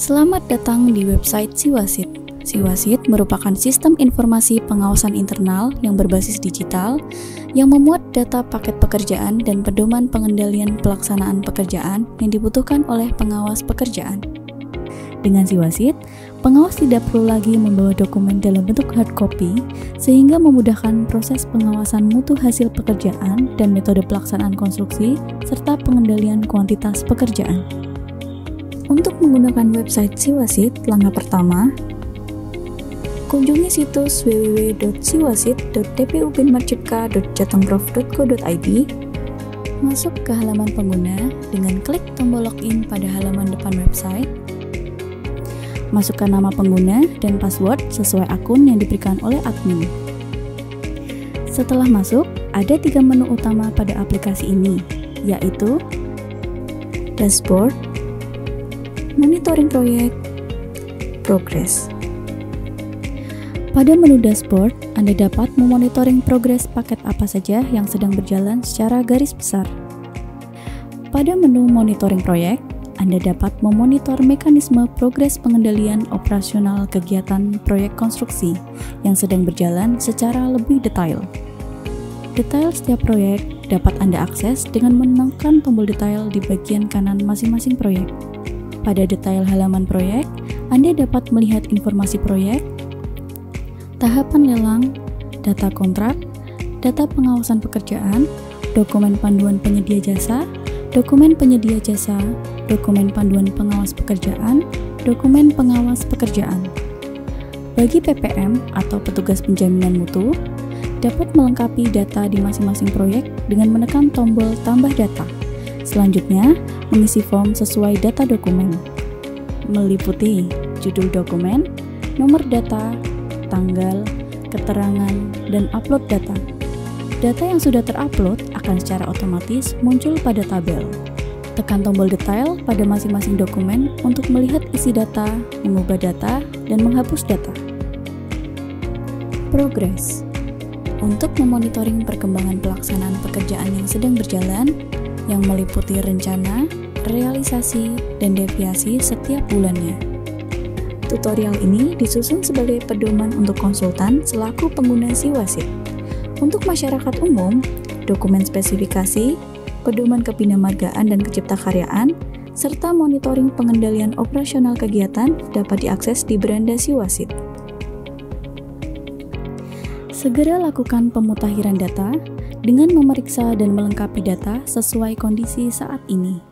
Selamat datang di website Siwasit. Siwasit merupakan sistem informasi pengawasan internal yang berbasis digital yang memuat data paket pekerjaan dan pedoman pengendalian pelaksanaan pekerjaan yang dibutuhkan oleh pengawas pekerjaan. Dengan Siwasit, pengawas tidak perlu lagi membawa dokumen dalam bentuk hard copy sehingga memudahkan proses pengawasan mutu hasil pekerjaan dan metode pelaksanaan konstruksi serta pengendalian kuantitas pekerjaan. Untuk menggunakan website Siwasit, langkah pertama, kunjungi situs www.siwasit.tpubinmarcipka.jatengprof.co.id Masuk ke halaman pengguna dengan klik tombol login pada halaman depan website. Masukkan nama pengguna dan password sesuai akun yang diberikan oleh admin. Setelah masuk, ada tiga menu utama pada aplikasi ini, yaitu Dashboard, monitoring proyek, progress. Pada menu dashboard, Anda dapat memonitoring progres paket apa saja yang sedang berjalan secara garis besar. Pada menu monitoring proyek, Anda dapat memonitor mekanisme progres pengendalian operasional kegiatan proyek konstruksi yang sedang berjalan secara lebih detail. Detail setiap proyek dapat Anda akses dengan menekan tombol detail di bagian kanan masing-masing proyek. Pada detail halaman proyek, Anda dapat melihat informasi proyek, tahapan lelang, data kontrak, data pengawasan pekerjaan, dokumen panduan penyedia jasa, dokumen penyedia jasa, dokumen panduan pengawas pekerjaan, dokumen pengawas pekerjaan. Bagi PPM atau petugas penjaminan mutu, dapat melengkapi data di masing-masing proyek dengan menekan tombol tambah data. Selanjutnya, mengisi form sesuai data dokumen, meliputi judul dokumen, nomor data, tanggal, keterangan, dan upload data. Data yang sudah terupload akan secara otomatis muncul pada tabel. Tekan tombol detail pada masing-masing dokumen untuk melihat isi data, mengubah data, dan menghapus data. Progress untuk memonitoring perkembangan pelaksanaan pekerjaan yang sedang berjalan, yang meliputi rencana, realisasi, dan deviasi setiap bulannya. Tutorial ini disusun sebagai pedoman untuk konsultan selaku pengguna Siwasit. Untuk masyarakat umum, dokumen spesifikasi, pedoman kebinamargaan dan keciptakaryaan, serta monitoring pengendalian operasional kegiatan dapat diakses di beranda Siwasit. Segera lakukan pemutakhiran data dengan memeriksa dan melengkapi data sesuai kondisi saat ini.